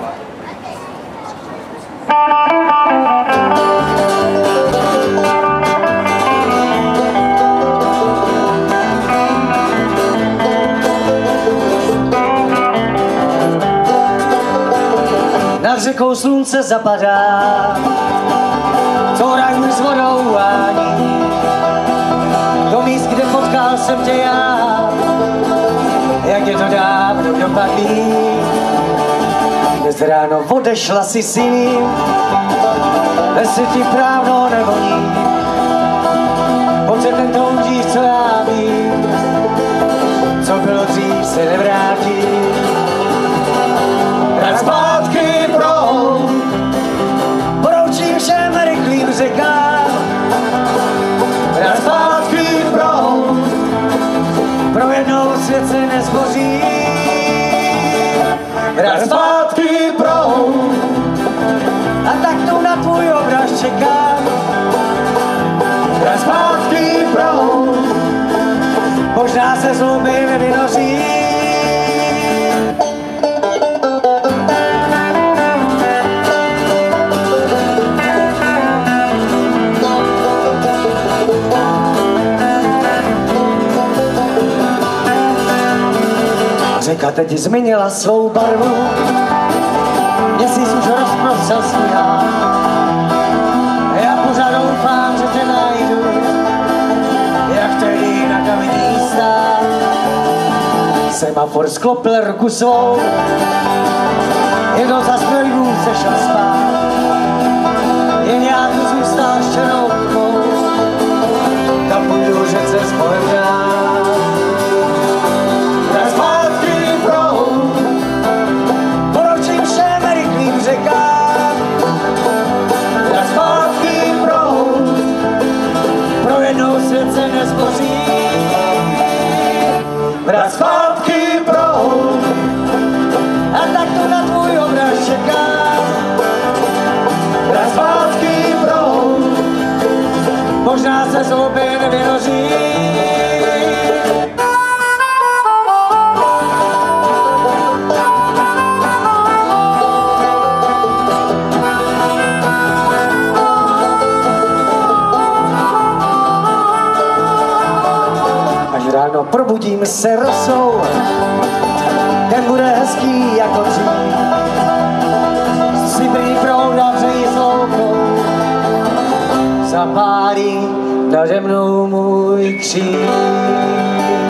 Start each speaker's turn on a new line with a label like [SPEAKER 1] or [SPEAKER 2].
[SPEAKER 1] Nad řekou slunce zapadá, to mi s vodou vání. Do míst, kde potkal jsem tě já, jak je to dávno dopadlý. Ráno odešla si s jiným, jestli ti právno nevoní. Pojď se ten toužíš, co já vím, co bylo dřív, se nevrátí. Vrát zpátky proud, poroučím všem rychlým řekám. Jednou svět se nezboří. Vrát zpátky se zlobím vynoří. Řeka teď změnila svou barvu, měsíc už rozprostřel svůj Semafor sklopil ruku svou, jednou za strojů se šel spát. Jen já tu zůstal možná se zlobě nevynoří. Až ráno probudím se rosou, ten bude hezký jako dřív. zapálí nade mnou můj kříž.